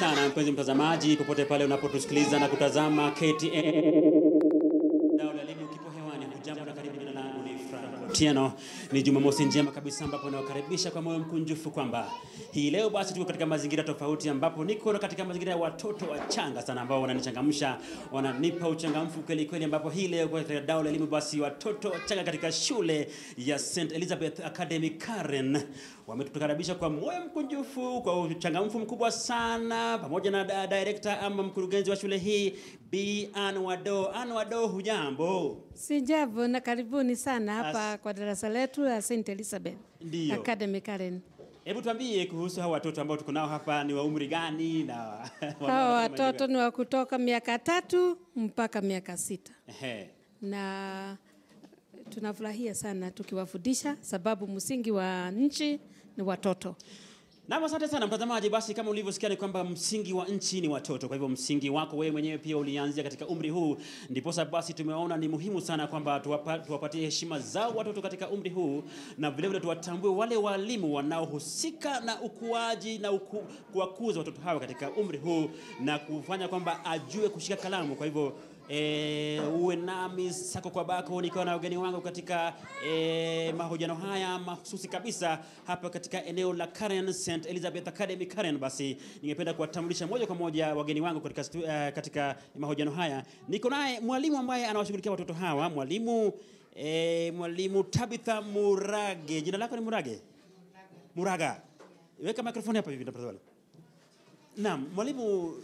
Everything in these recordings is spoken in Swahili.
sana mpenzi mtazamaji, popote pale unapotusikiliza na kutazama KTN Otieno. Ni Jumamosi njema kabisa, ambapo nawakaribisha kwa moyo mkunjufu kwamba hii leo basi tuko katika mazingira tofauti, ambapo niko katika mazingira ya watoto wachanga sana ambao wananichangamsha, wananipa uchangamfu kweli kweli, ambapo hii leo katika dau la elimu basi watoto wachanga katika shule ya St Elizabeth Academy Karen wametukaribisha kwa moyo mkunjufu, kwa uchangamfu mkubwa sana, pamoja na director ama mkurugenzi wa shule hii Bi Ann Wado. Ann Wado, hujambo? Sijambo na karibuni sana hapa As- kwa darasa letu la St Elizabeth Ndiyo. Academy Karen. Hebu tuambie kuhusu hao watoto ambao tuko nao hapa, ni wa umri gani na Hawa watoto ni wa kutoka miaka tatu mpaka miaka sita Ehe. na tunafurahia sana tukiwafundisha, sababu msingi wa nchi ni watoto. Naam, asante sana mtazamaji. Basi kama ulivyosikia ni kwamba msingi wa nchi ni watoto. Kwa hivyo msingi wako wewe mwenyewe pia ulianzia katika umri huu, ndiposa basi tumeona ni muhimu sana kwamba tuwapa, tuwapatie heshima zao watoto katika umri huu, na vile vile tuwatambue wale walimu wanaohusika na ukuaji na uku, kuwakuza watoto hawa katika umri huu na kufanya kwamba ajue kushika kalamu. Kwa hivyo E, uwe nami sako kwa bako nikiwa na wageni wangu katika e, haya mahususi kabisa hapa katika eneo la Karen St Elizabeth Academy Karen. Basi ningependa kuwatambulisha moja kwa moja wageni wangu katika, uh, katika mahojiano haya. Niko naye mwalimu ambaye anawashughulikia watoto hawa, mwalimu e, mwalimu Tabitha Murage. Jina lako ni Murage? Muraga. Weka mikrofoni hapa hivi. Naam, mwalimu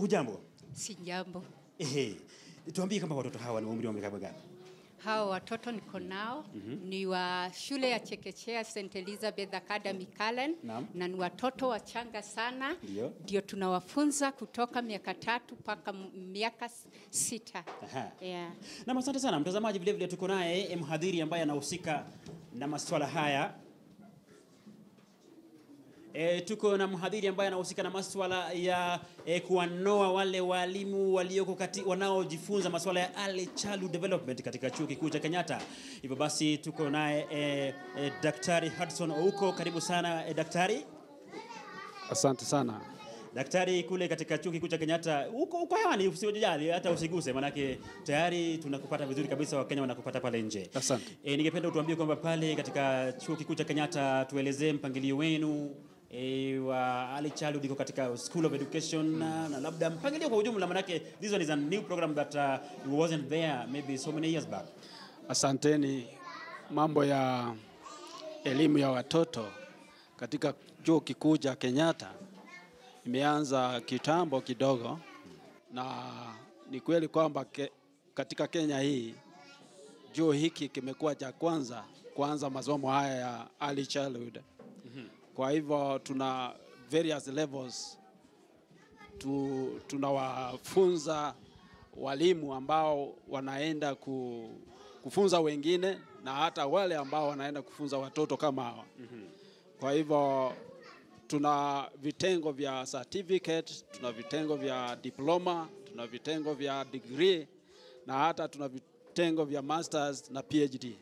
hujambo? Si jambo. Ehe, tuambie kama watoto hawa ni umri wa miaka gani? Hawa watoto niko nao mm -hmm. ni wa shule ya chekechea St Elizabeth Academy Kalen, na ni watoto wachanga sana, Ndio. tunawafunza kutoka miaka tatu mpaka miaka sita. Aha. Yeah. Na asante sana mtazamaji, vilevile vile tuko naye eh, mhadhiri ambaye anahusika na masuala haya. E, tuko na mhadhiri ambaye anahusika na masuala ya e, kuwanoa wale walimu walioko kati wanaojifunza masuala ya early childhood development katika chuo kikuu cha Kenyatta. Hivyo basi tuko naye e, e, Daktari Hudson Ouko, karibu sana e, daktari. Asante sana. Daktari kule katika chuo kikuu cha Kenyatta, uko uko hewani, usijali hata usiguse, manake tayari tunakupata vizuri kabisa, Wakenya wanakupata pale nje. Asante. E, ningependa utuambie kwamba pale katika chuo kikuu cha Kenyatta tuelezee mpangilio wenu e, wa early childhood iko katika School of Education mm. na labda mpangilio kwa ujumla, manake this one is a new program that uh, wasn't there maybe so many years back. Asanteni. Mambo ya elimu ya watoto katika chuo kikuu cha Kenyatta imeanza kitambo kidogo, na ni kweli kwamba ke, katika Kenya hii chuo hiki kimekuwa cha kwanza kuanza masomo haya ya early childhood. Kwa hivyo tuna various levels tu, tunawafunza walimu ambao wanaenda ku, kufunza wengine na hata wale ambao wanaenda kufunza watoto kama hawa. Kwa hivyo tuna vitengo vya certificate, tuna vitengo vya diploma, tuna vitengo vya degree na hata tuna vitengo vya masters na PhD.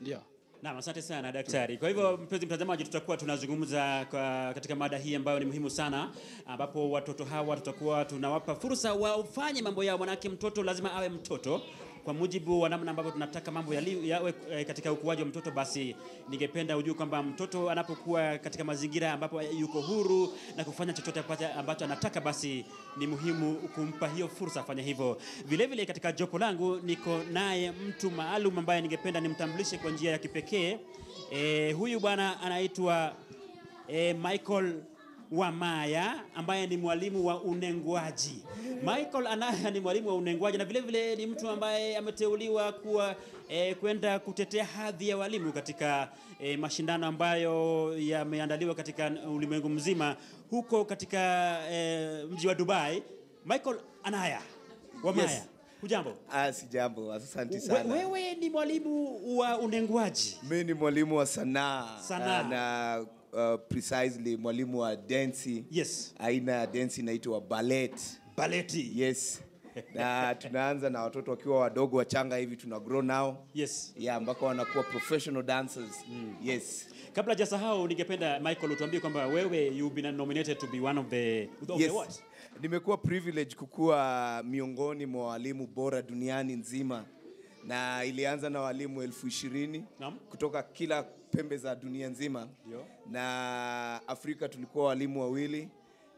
Ndio. Naam, asante sana daktari. Kwa hivyo mpenzi mtazamaji, tutakuwa tunazungumza kwa, katika mada hii ambayo ni muhimu sana, ambapo watoto hawa tutakuwa tunawapa fursa wafanye mambo yao, manake mtoto lazima awe mtoto kwa mujibu wa namna ambavyo tunataka mambo yawe ya, katika ukuaji wa mtoto. Basi ningependa ujue kwamba mtoto anapokuwa katika mazingira ambapo yuko huru na kufanya chochote ambacho anataka, basi ni muhimu kumpa hiyo fursa afanye hivyo. Vilevile vile katika jopo langu niko naye mtu maalum ambaye ningependa nimtambulishe kwa njia ya kipekee. E, huyu bwana anaitwa e, Michael Wamaya ambaye ni mwalimu wa unengwaji. Michael Anaya ni mwalimu wa unengwaji na vile vile ni mtu ambaye ameteuliwa kuwa e, kwenda kutetea hadhi ya walimu katika e, mashindano ambayo yameandaliwa katika ulimwengu mzima huko katika e, mji wa Dubai. Michael Anaya wa Maya. Yes. Hujambo? Ah, si jambo, asante sana. wewe ni mwalimu wa unengwaji? Mimi ni mwalimu wa sanaa Sanaa. ah, na uh, precisely mwalimu wa densi Yes. aina ya densi inaitwa ballet. Baleti. Yes. na tunaanza na watoto wakiwa wadogo wachanga hivi tuna grow now. Yes. Yeah, ambako wanakuwa professional dancers. mm. Yes. Kabla hajasahau ningependa Michael utuambie kwamba wewe you've been nominated to be one of the of Yes. the what? Nimekuwa privilege kukuwa miongoni mwa walimu bora duniani nzima na ilianza na walimu elfu ishirini kutoka kila pembe za dunia nzima Yo. na Afrika tulikuwa walimu wawili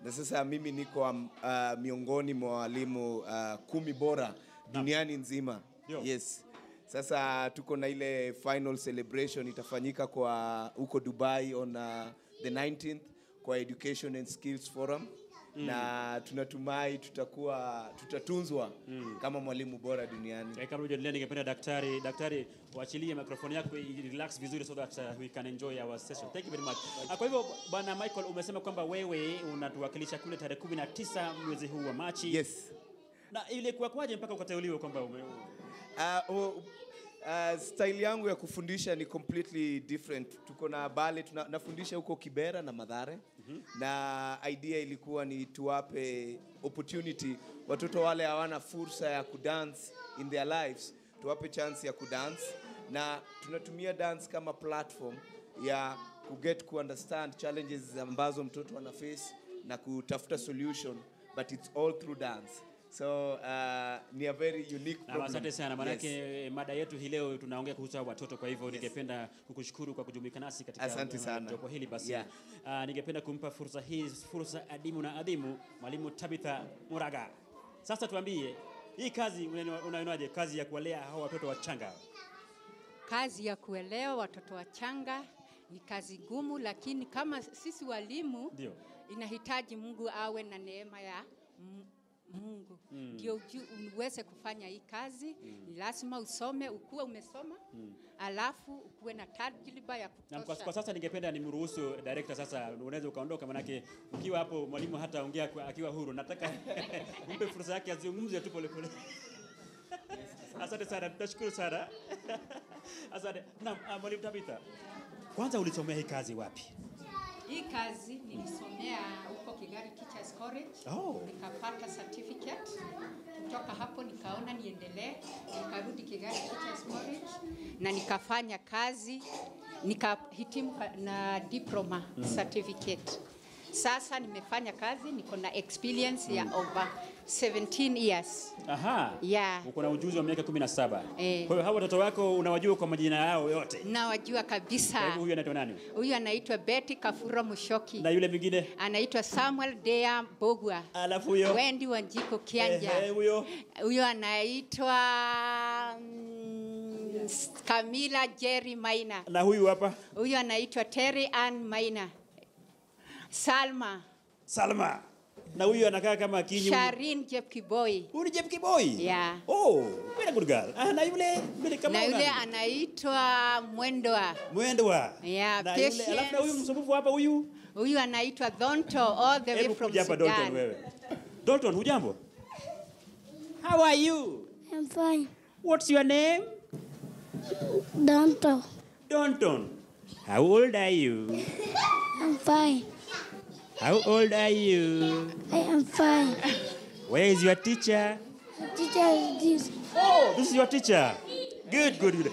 na sasa mimi niko am, uh, miongoni mwa walimu uh, kumi bora duniani nzima. Yo. Yes. Sasa tuko na ile final celebration itafanyika kwa huko Dubai on uh, the 19th kwa Education and Skills Forum na tunatumai tutakuwa tutatunzwa mm. kama mwalimu bora duniani. Eh, Kabla hujaendelea ningependa daktari daktari uachilie mikrofoni yako relax vizuri so that uh, we can enjoy our session. Thank you very much. Ah, Kwa hivyo bwana Michael umesema kwamba wewe unatuwakilisha kule tarehe 19 mwezi huu wa Machi. Yes. Na ilikuwa kwaje mpaka ukateuliwa kwamba ume Uh, oh, uh, style yangu ya kufundisha ni completely different. Tuko na bale tuna, nafundisha huko Kibera na Madhare mm -hmm. na idea ilikuwa ni tuwape opportunity watoto wale hawana fursa ya kudance in their lives, tuwape chance ya kudance na tunatumia dance kama platform ya kuget ku understand challenges ambazo mtoto ana face na kutafuta solution but it's all through dance so uh, ni a very unique Na problem. asante sana manake Yes. mada yetu hii leo tunaongea kuhusu hao watoto, kwa hivyo ningependa kukushukuru kwa kujumuika nasi katika Asante sana. jopo hili basi. Yeah. Uh, ningependa kumpa fursa hii fursa adimu na adhimu mwalimu Tabitha Muraga. Sasa tuambie hii kazi unaionaje, kazi ya kuwalea hao watoto wachanga? Kazi ya kuelewa watoto wachanga ni kazi gumu, lakini kama sisi walimu Ndio. inahitaji Mungu awe na neema ya Mungu ndio uju- uweze kufanya hii kazi. mm. Ni lazima usome, ukuwe umesoma mm. alafu ukuwe na tajriba ya Na kwa, kwa sasa ningependa nimruhusu director sasa, unaweza ukaondoka, manake ukiwa hapo mwalimu hata ongea kwa- akiwa huru. Nataka mpe fursa yake azungumze tu polepole. Asante sana, tunashukuru sana. Asante. Naam, ah, mwalimu Tabitha, kwanza ulisomea hii kazi wapi? Hii kazi nilisomea huko Kigali Teachers College. Oh. Nikapata certificate. Kutoka hapo nikaona niendelee, nikarudi Kigali Teachers College na nikafanya kazi, nikahitimu na diploma certificate. Sasa nimefanya kazi, niko na experience ya over 17 years. Aha. Yeah. Uko na ujuzi wa miaka 17. Eh. Kwa hiyo hawa watoto wako unawajua kwa majina yao yote. Nawajua Kwa kabisa. hivyo huyu anaitwa nani? Huyu anaitwa Betty Kafuro Mushoki, Na yule mwingine? anaitwa Samuel Dea Bogwa, Alafu huyo? Wendi Wanjiko Kianja. Eh, huyo? Huyo anaitwa mm, Camila Jerry Maina. Na huyu hapa? Huyo anaitwa Terry Ann Maina. Salma Salma. Na huyu anakaa kama kinyu. Sharin Jepkiboi. Huyu ni Jepkiboi? Yeah. Oh, very good girl. Ah, na yule yule kama Na yule anaitwa Mwendwa. Mwendwa. Yeah, na yule, alafu na huyu msumbufu hapa huyu? Huyu anaitwa Donto all the way from Sudan. Donto, Dalton wewe. Donto, hujambo? How are you? I'm fine. What's your name? Donto. Donto. How old are you? I'm fine. How old are you? I am five. Where is your teacher? Teacher is this. Oh, this is your teacher. Good, good, good.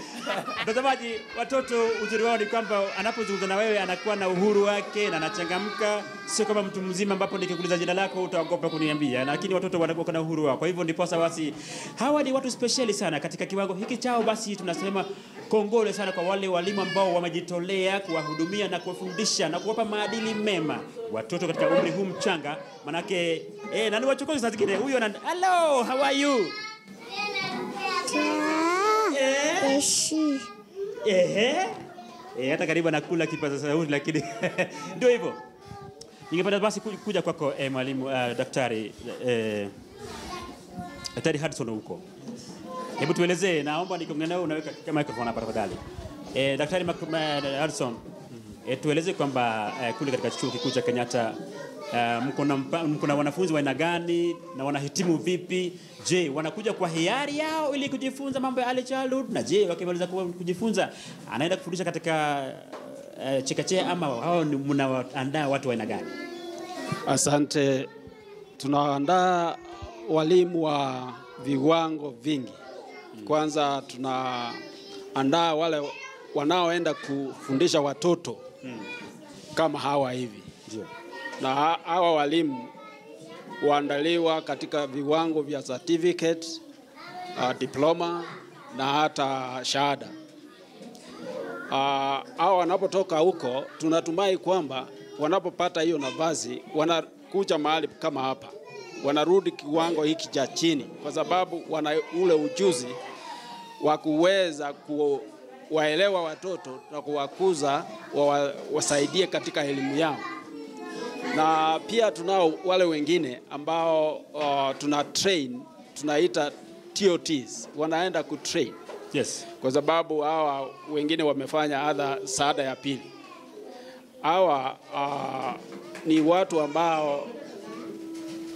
Mtazamaji, watoto uzuri wao ni kwamba anapozungumza na wewe anakuwa na uhuru wake na anachangamka, sio kama mtu mzima ambapo nikikuuliza jina lako utaogopa kuniambia, lakini watoto wanakuwa na uhuru wao. Kwa hivyo ndiposa basi hawa ni watu spesheli sana katika kiwango hiki chao. Basi tunasema kongole sana kwa wale walimu ambao wamejitolea kuwahudumia na kuwafundisha na kuwapa maadili mema watoto katika umri huu mchanga, manake eh, na ni wachokozi saa zingine. Huyo na hello, how are you? Eh? She. Ehe. Eh, hata karibu anakula kipaza sauti lakini ndio hivyo. Ningependa basi ku- kuja kwako eh, mwalimu uh, daktari eh, daktari Hudson huko. Hebu tuelezee, naomba nikiongea nawe unaweka microphone hapa tafadhali. Eh, daktari Hudson. Eh, tueleze kwamba eh, kule katika chuo kikuu cha Kenyatta Uh, mko na mko na wanafunzi wa aina gani na wanahitimu vipi? Je, wanakuja kwa hiari yao ili kujifunza mambo ya early childhood? Na je, wakimaliza kujifunza anaenda kufundisha katika uh, chekechea ama hao ni mnaandaa watu wa aina gani? Asante. Tunaandaa walimu wa viwango vingi. Kwanza tunaandaa wale wanaoenda kufundisha watoto kama hawa hivi, Ndio. Na hawa walimu huandaliwa katika viwango vya certificate, uh, diploma na hata shahada. Uh, hao wanapotoka huko, tunatumai kwamba wanapopata hiyo nafasi wanakuja mahali kama hapa, wanarudi kiwango hiki cha chini, kwa sababu wana ule ujuzi wa kuweza kuwaelewa watoto na kuwakuza wa, wasaidie katika elimu yao na pia tunao wale wengine ambao uh, tuna train tunaita TOTs wanaenda kutrain Yes. kwa sababu hawa wengine wamefanya adha saada ya pili. Hawa uh, ni watu ambao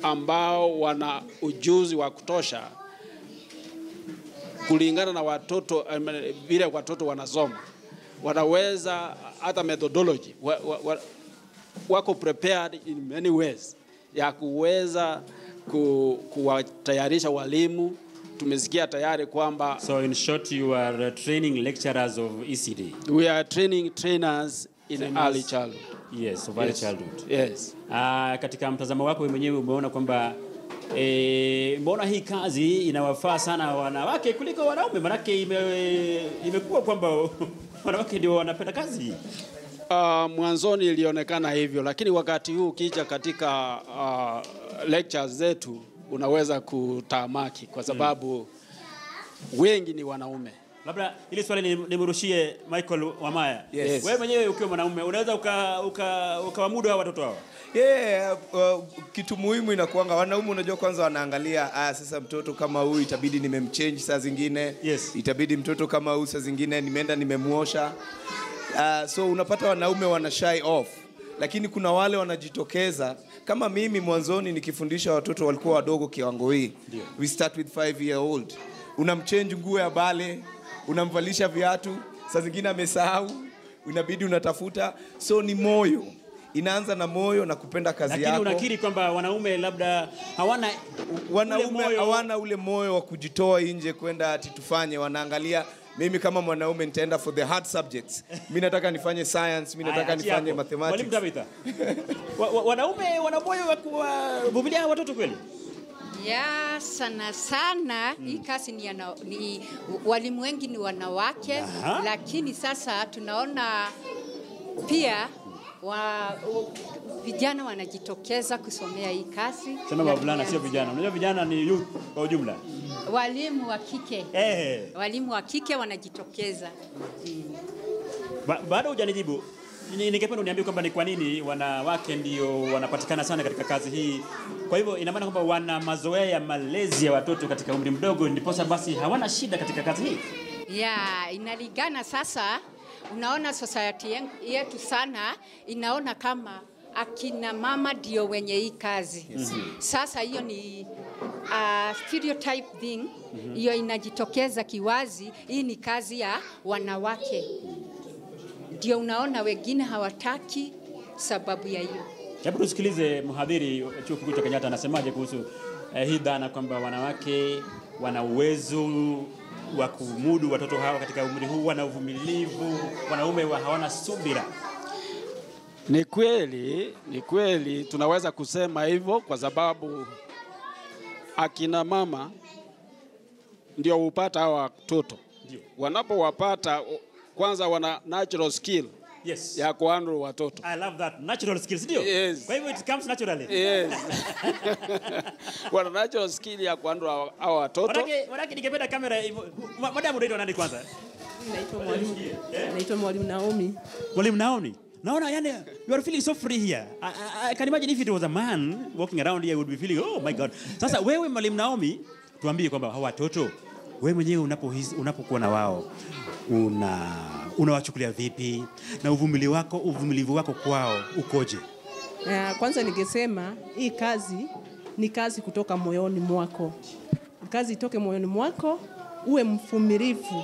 ambao wana ujuzi wa kutosha kulingana na watoto vile vile watoto wanasoma, wanaweza hata methodology wa, wa, wa, wako prepared in many ways ya kuweza ku, kuwatayarisha walimu. Tumesikia tayari kwamba So in short you are uh, training lecturers of ECD. we are training trainers in Trainers. early childhood. Yes, of early Yes. childhood. Yes. Ah, katika mtazamo wako wewe mwenyewe umeona kwamba e, mbona hii kazi inawafaa sana wanawake kuliko wanaume? Manake ime, imekuwa kwamba wanawake ndio wanapenda kazi hii. Uh, mwanzoni ilionekana hivyo, lakini wakati huu ukija katika uh, lectures zetu unaweza kutamaki kwa sababu mm. wengi ni wanaume. Labda ili swali ni- nimrushie Michael Wamaya. Yes. Wewe mwenyewe ukiwa mwanaume unaweza uka, uka, ukawamudu hao watoto hao? Yeah, uh, kitu muhimu inakuanga wanaume, unajua kwanza wanaangalia ah, sasa mtoto kama huyu itabidi nimemchange saa zingine Yes. itabidi mtoto kama huyu saa zingine nimeenda nimemuosha. Uh, so unapata wanaume wana shy off, lakini kuna wale wanajitokeza kama mimi mwanzoni nikifundisha watoto walikuwa wadogo kiwango hii. We start with 5 year old. Unamchange nguo ya bale, unamvalisha viatu, saa zingine amesahau, inabidi unatafuta. So ni moyo, inaanza na moyo na kupenda kazi Lakini yako. unakiri kwamba wanaume labda hawana wanaume ule moyo- hawana ule moyo wa kujitoa nje kwenda ati tufanye, wanaangalia mimi kama mwanaume nitaenda for the hard subjects. Mimi nataka nifanye science, mi nataka nifanye mathematics. Wa, wa, wanaume wana moyo wa kuwavumilia watoto kweli? ya sana sana hii kazi ni, yana, ni walimu wengi ni wanawake Aha. lakini sasa tunaona pia wa, vijana wanajitokeza kusomea hii kazi Sema Na wavulana sio vijana. Unajua vijana ni youth kwa ujumla. walimu wa kike Eh. walimu wa kike wanajitokeza Ba, bado hujanijibu. Ni- Ningependa uniambie kwamba ni kwa nini wanawake ndio wanapatikana sana katika kazi hii. Kwa hivyo ina maana kwamba wana mazoea ya malezi ya watoto katika umri mdogo, ndiposa basi hawana shida katika kazi hii. ya yeah, inalingana sasa unaona society yetu sana inaona kama akina mama ndio wenye hii kazi. Sasa hiyo ni uh, stereotype thing hiyo inajitokeza kiwazi hii ni kazi ya wanawake. Ndio unaona wengine hawataki sababu ya hiyo. Hebu tusikilize mhadhiri chuo kikuu cha Kenyatta anasemaje kuhusu eh, hii dhana kwamba wanawake wana uwezo wa kumudu watoto hawa katika umri huu, wana uvumilivu, wanaume wa hawana subira. Ni kweli, ni kweli tunaweza kusema hivyo kwa sababu akina mama ndio hupata hawa watoto. Ndio. Wanapowapata kwanza wana natural skill Yes. ya kuhandle watoto. I love that. Natural skills, ndio? Yes. Kwa hivyo it comes naturally. Yes. wana natural skill ya kuhandle hawa hawa watoto. Manake, ningependa kamera hivyo. Ma- Madam unaitwa nani kwanza? Naitwa mwalimu, naitwa mwalimu Naomi. Mwalimu Naomi. Naona yani you are feeling so free here. I, I, I can imagine if it was a man walking around here I would be feeling oh my god. Sasa wewe mwalimu Naomi tuambie kwamba hawa watoto wewe mwenyewe unapokuwa na wao una unawachukulia vipi na uvumilivu wako uvumilivu wako kwao ukoje? Uh, kwanza ningesema hii kazi ni kazi kutoka moyoni mwako. Kazi itoke moyoni mwako, uwe mvumilivu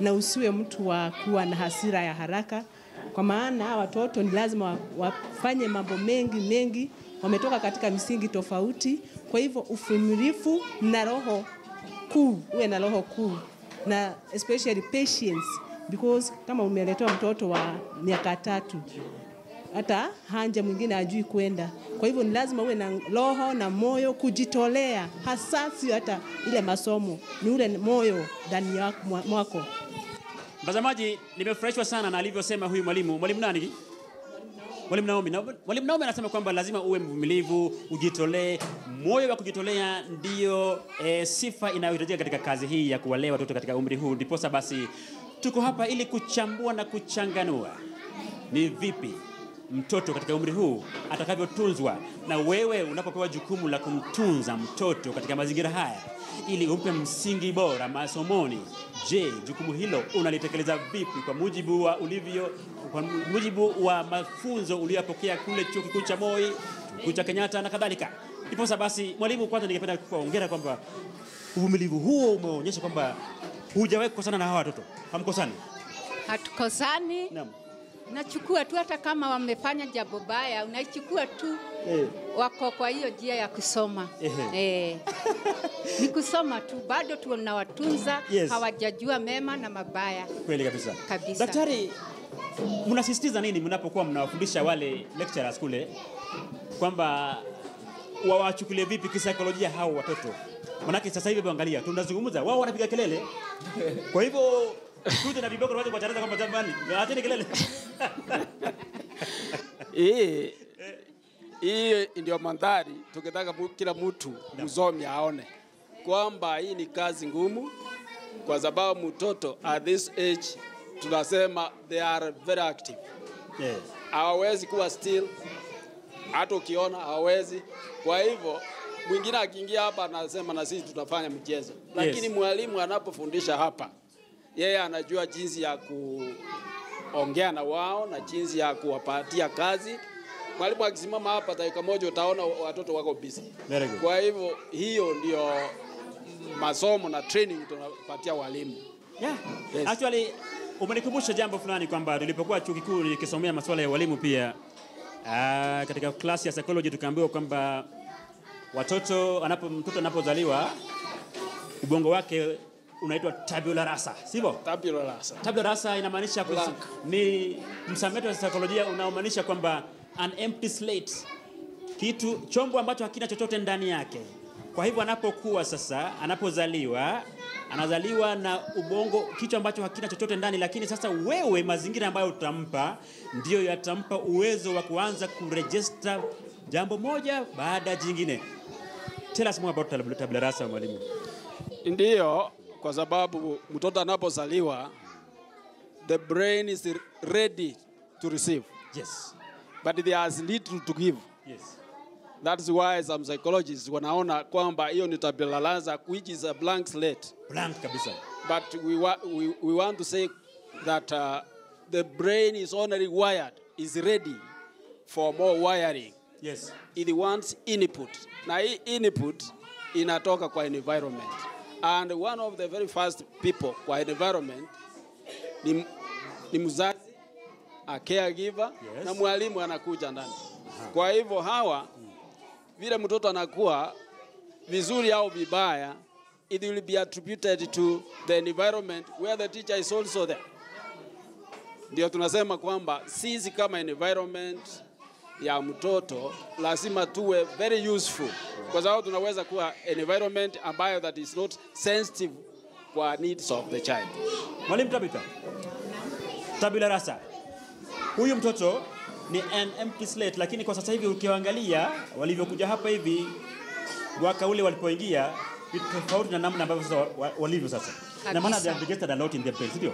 na usiwe mtu wa kuwa na hasira ya haraka, kwa maana watoto ni lazima wafanye mambo mengi mengi, wametoka katika misingi tofauti. Kwa hivyo uvumilivu na roho kuu, uwe na roho kuu na especially patience because kama umeletewa mtoto wa miaka tatu hata hanja mwingine ajui kwenda. Kwa hivyo ni lazima uwe na roho na moyo kujitolea, hasa sio hata ile masomo, ni ule moyo ndani mwako. Mtazamaji, nimefurahishwa sana na alivyosema huyu mwalimu. Mwalimu nani? Mwalimu Naomi. Na- Mwalimu Naomi anasema kwamba lazima uwe mvumilivu, ujitolee. Moyo wa kujitolea ndiyo e, sifa inayohitajika katika kazi hii ya kuwalea watoto katika umri huu. Ndiposa basi tuko hapa ili kuchambua na kuchanganua ni vipi mtoto katika umri huu atakavyotunzwa, na wewe unapopewa jukumu la kumtunza mtoto katika mazingira haya ili umpe msingi bora masomoni. Je, jukumu hilo unalitekeleza vipi kwa mujibu wa ulivyo, kwa mujibu wa mafunzo uliyopokea kule chuo kikuu cha Moi, chuo kikuu cha Kenyatta na kadhalika? Ndiposa basi, mwalimu, kwanza ningependa kuongera kwamba uvumilivu huo umeonyesha kwamba hujawahi kukosana na hawa watoto, hamkosani? Hatukosani, Naam. nachukua tu, hata kama wamefanya jambo baya, unaichukua tu Eh. wako kwa hiyo njia ya kusoma eh. eh, ni kusoma tu, bado tunawatunza Yes. hawajajua mema na mabaya. Kweli kabisa. Kabisa. Daktari, mnasisitiza nini mnapokuwa mnawafundisha wale lecturers kule kwamba wawachukulie vipi kisaikolojia hao watoto? Manake sasa hivi angalia, tunazungumza wao wanapiga kelele. Kwa hivyo tuje na viboko waje kuwacharaza kwamba jamani, acheni kelele. Hii hii ndio mandhari tukitaka kila mtu msomi aone kwamba hii ni kazi ngumu, kwa sababu mtoto at this age tunasema they are very active, Yes. hawawezi kuwa still, hata ukiona hawawezi. Kwa hivyo mwingine akiingia hapa anasema na sisi tutafanya mchezo, lakini yes. mwalimu anapofundisha hapa, yeye anajua jinsi ya kuongea na wao na jinsi ya kuwapatia kazi. Mwalimu akisimama hapa dakika moja, utaona watoto wako busy. Kwa hivyo hiyo ndio masomo na training tunapatia walimu. Yeah. Yes. Actually umenikumbusha jambo fulani kwamba tulipokuwa chuo kikuu nikisomea masuala ya walimu pia Uh, katika klasi ya psychology tukaambiwa kwamba watoto anapo mtoto anapozaliwa ubongo wake unaitwa tabula rasa, sivyo? Tabula rasa. Tabula rasa inamaanisha ni msamiati wa saikolojia unaomaanisha kwamba an empty slate, kitu chombo ambacho hakina chochote ndani yake. Kwa hivyo anapokuwa sasa, anapozaliwa anazaliwa na ubongo, kichwa ambacho hakina chochote ndani, lakini sasa wewe, mazingira ambayo utampa ndiyo yatampa uwezo wa kuanza kurejesta jambo moja baada ya jingine. Tell us more about tabula rasa, mwalimu. Ndiyo, kwa sababu mtoto anapozaliwa the brain is ready to receive Yes. but there is little to give. Yes. That's why some psychologists wanaona kwamba hiyo ni tabula rasa which is a blank slate. Blank kabisa. But we, wa we, we want to say that uh, the brain is only wired, is ready for more wiring. Yes. it wants input. Na hii input inatoka kwa environment. And one of the very first people kwa environment ni, ni mzazi, a caregiver Yes. na mwalimu anakuja ndani. Kwa hivyo hawa vile mtoto anakuwa vizuri au vibaya, it will be attributed to the environment where the teacher is also there. Ndio tunasema kwamba sisi kama environment ya mtoto lazima tuwe very useful, kwa sababu tunaweza kuwa environment ambayo that is not sensitive kwa needs of the child. Mwalimu Tabita, tabula rasa, huyu mtoto ni an empty slate, lakini kwa sasa hivi ukiwaangalia walivyokuja hapa hivi mwaka ule walipoingia tofauti na namna ambavyo sasa wa- wa- walivyo sasa, na maana they have digested a lot in their brain, sio?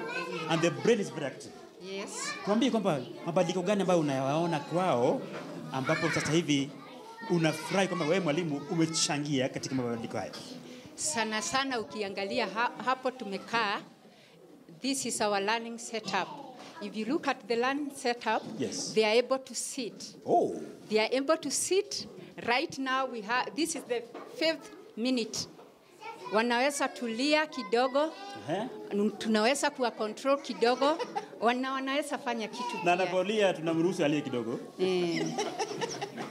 And the brain is very active. Yes. Tuambie kwamba mabadiliko gani ambayo unayaona kwao ambapo sasa hivi unafurahi kwamba wewe mwalimu umechangia katika mabadiliko haya. Sana sana ukiangalia ha, hapo tumekaa, this is our learning setup. if you look at the learning setup, Yes. they are able to sit. Oh. They are able to sit. Right now we have this is the fifth minute. Wanaweza tulia kidogo, Eh? tunaweza kuwa control kidogo, wana wanaweza fanya kitu Na anapolia tunamruhusu alie kidogo. Eh,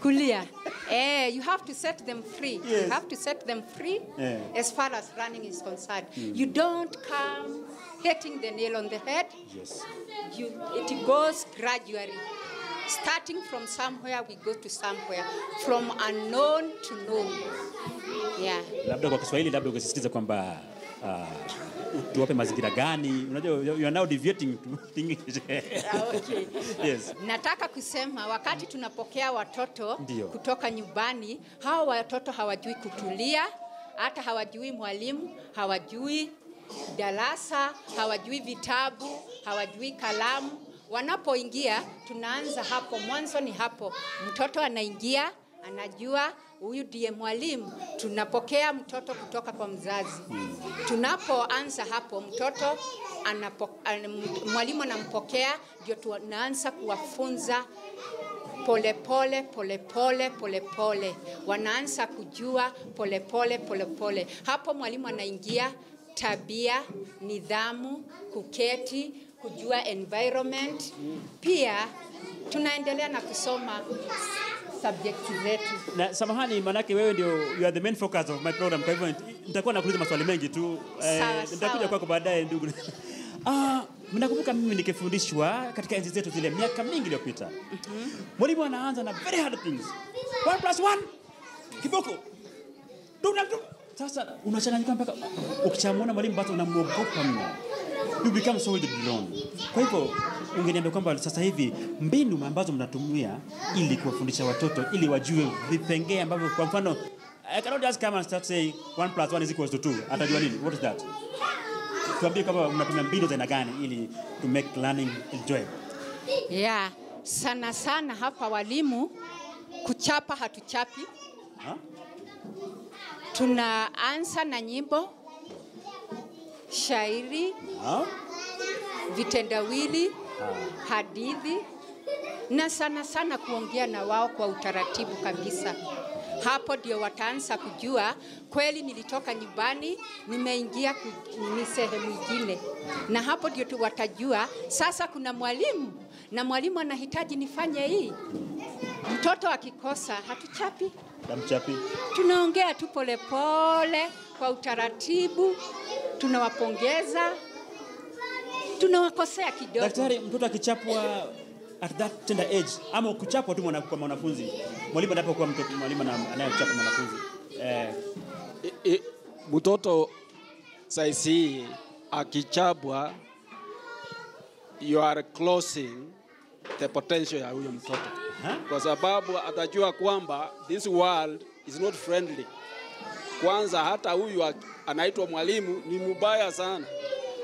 kulia. Eh, you have to set them free. Yes. You have to set them free yeah. as far as running is concerned. mm. You don't come hitting the nail on the head. Yes. You, it goes gradually. Starting from somewhere, we go to somewhere. From unknown to known. Yeah. Labda kwa Kiswahili labda ukisisitiza kwamba uh, tuwape mazingira gani? Unajua you are now deviating to English. Okay. yes. Nataka kusema wakati tunapokea watoto Ndiyo. kutoka nyumbani, hawa watoto hawajui kutulia, hata hawajui mwalimu, hawajui darasa, hawajui vitabu, hawajui kalamu. Wanapoingia, tunaanza hapo, mwanzo ni hapo. Mtoto anaingia, anajua huyu ndiye mwalimu. Tunapokea mtoto kutoka kwa mzazi. Tunapoanza hapo, mtoto anapo, an, mwalimu anampokea, ndio tunaanza kuwafunza polepole polepole polepole, wanaanza kujua polepole polepole. Hapo mwalimu anaingia tabia, nidhamu, kuketi, kujua environment. Pia tunaendelea na kusoma subject zetu. Na samahani, manake wewe ndio you are the main focus of my program, kwa hivyo nitakuwa nakuuliza maswali mengi tu. eh, nitakuja kwako baadaye ndugu. Ah, mnakumbuka mimi nikifundishwa katika enzi zetu zile miaka mingi iliyopita. Mwalimu anaanza na very hard things. 1 plus 1 kiboko. Donald Trump. Sasa unachanganyika mpaka ukichamwona mwalimu basi unamwogopa mno. You become so withdrawn. Kwa hivyo ungeniambia kwamba sasa hivi mbinu ambazo mnatumia ili kuwafundisha watoto ili wajue vipengee ambavyo kwa mfano I cannot just come and start saying 1 plus 1 is equals to 2. Atajua nini? What is that? Tuambie kama mnatumia mbinu za aina gani ili to make learning enjoyable. Yeah, sana sana hapa walimu kuchapa hatuchapi. tuna Tunaanza na nyimbo, shairi, Ha? vitendawili, hadithi na sana sana kuongea na wao kwa utaratibu kabisa. Hapo ndio wataanza kujua kweli nilitoka nyumbani, nimeingia ni sehemu ingine, na hapo ndio tu watajua sasa kuna mwalimu na mwalimu anahitaji nifanye hii. Mtoto akikosa hatuchapi, Damchapi. tunaongea tu polepole kwa utaratibu, tunawapongeza, tunawakosea kidogo. Daktari, mtoto akichapwa at that tender age ama kuchapwa tu mwana, kwa mwanafunzi, mwalimu anapokuwa mtoto, mwalimu ana- anayechapa mwanafunzi eh, e, e, mtoto saisi akichapwa you are closing the potential ya huyo mtoto huh? kwa sababu atajua kwamba this world is not friendly. Kwanza hata huyu anaitwa mwalimu ni mubaya sana.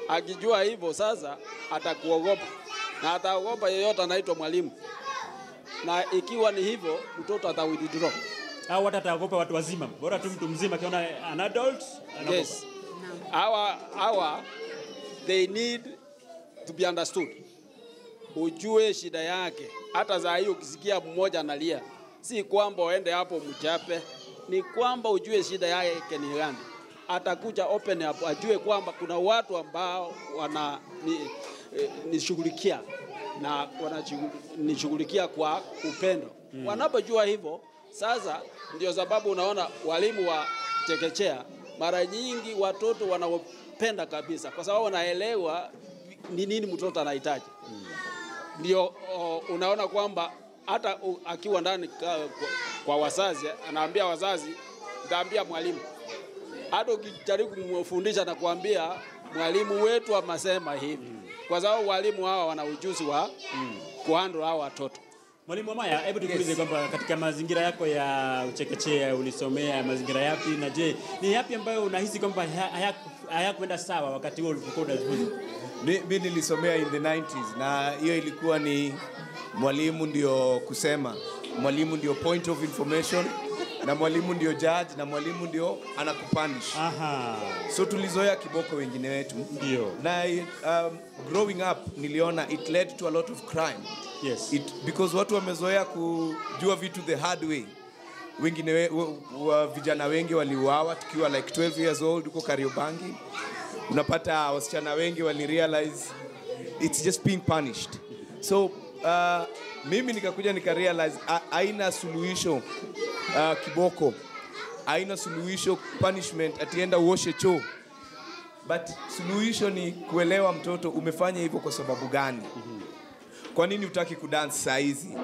Akijua hivyo sasa atakuogopa na ataogopa yeyote anaitwa mwalimu, na ikiwa ni hivyo mtoto ata withdraw. au hata ataogopa watu wazima, bora tu mtu mzima akiona an adult anaogopa. Yes. Hawa hawa they need to be understood. Ujue shida yake. Hata saa hiyo ukisikia mmoja analia, si kwamba uende hapo mchape, ni kwamba ujue shida yake ni gani. Atakuja open up, ajue kwamba kuna watu ambao wana ni, eh, nishughulikia na wananishughulikia kwa upendo. Mm. Wanapojua hivyo, sasa ndio sababu unaona walimu wa chekechea mara nyingi watoto wanaopenda kabisa, kwa sababu wanaelewa ni nini mtoto anahitaji. mm. Ndio o, unaona kwamba hata akiwa ndani kwa, kwa wazazi, anaambia wazazi, nitaambia mwalimu. Hata ukijaribu kumfundisha na kuambia mwalimu wetu amesema hivi, kwa sababu walimu hawa wana ujuzi wa kuhandle hawa watoto. Mwalimu Amaya, hebu tukuulize kwamba katika mazingira yako ya uchekechea ulisomea mazingira yapi, na je, ni yapi ambayo unahisi kwamba haya- haya hayakwenda sawa wakati huo ulipokuwa unajifunza? Mi, mi nilisomea in the 90s na hiyo ilikuwa ni mwalimu ndio kusema, mwalimu ndio point of information na mwalimu ndio judge na mwalimu ndio anakupunish Aha. so tulizoea kiboko wengine wetu Ndio. na um, growing up niliona it led to a lot of crime Yes. it, because watu wamezoea kujua vitu the hard way wengine we, we, we, vijana wengi waliuawa tukiwa like 12 years old huko Kariobangi unapata wasichana wengi wali realize it's just being punished so uh, mimi nikakuja nika realize a- haina suluhisho uh, kiboko. Haina suluhisho punishment atienda uoshe choo. But suluhisho ni kuelewa mtoto umefanya hivyo kwa sababu gani. Kwa nini utaki kudance saa hizi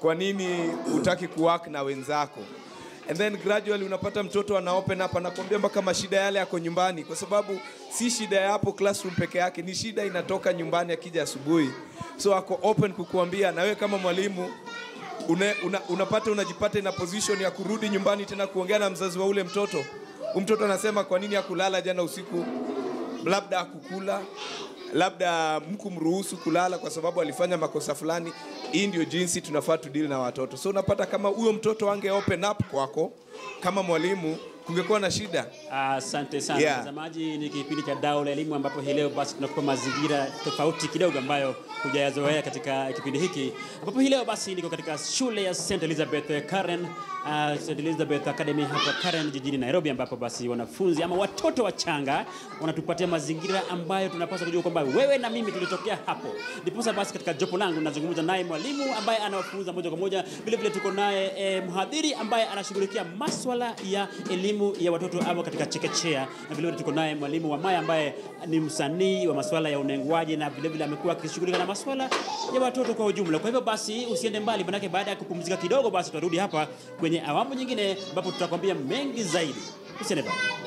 kwa nini utaki kuwak na wenzako and then gradually unapata mtoto ana open up anakuambia mpaka mashida yale yako nyumbani. Kwa sababu si shida ya hapo classroom peke yake ni shida inatoka nyumbani akija asubuhi. So ako open kukuambia na wewe kama mwalimu une, una, unapata unajipata ina position ya kurudi nyumbani tena kuongea na mzazi wa ule mtoto? Mtoto anasema kwa nini akulala jana usiku? Labda akukula labda mkumruhusu kulala kwa sababu alifanya makosa fulani. Hii ndio jinsi tunafaa tudili na watoto. So unapata kama huyo mtoto ange open up kwako kama mwalimu kungekuwa na shida Asante sana Yeah. mtazamaji, ni kipindi cha Dau la Elimu ambapo hii leo basi tunakupa mazingira tofauti kidogo ambayo hujayazoea katika kipindi hiki, ambapo hii leo basi niko katika shule ya St Elizabeth Karen, uh, St Elizabeth Academy hapa Karen jijini Nairobi, ambapo basi wanafunzi ama watoto wachanga wanatupatia mazingira ambayo tunapaswa kujua kwamba wewe na mimi tulitokea hapo. Ndiposa basi katika jopo langu nazungumza naye mwalimu ambaye anawafunza moja kwa moja, vile vile tuko naye eh, mhadhiri ambaye anashughulikia maswala ya elimu ya watoto ama katika chekechea, na vilevile vile tuko naye mwalimu wa Maya ambaye ni msanii wa masuala ya unenguaji na vilevile vile amekuwa akishughulika na masuala ya watoto kwa ujumla. Kwa hivyo basi usiende mbali, manake baada ya kupumzika kidogo, basi tutarudi hapa kwenye awamu nyingine ambapo tutakwambia mengi zaidi. Usiende mbali.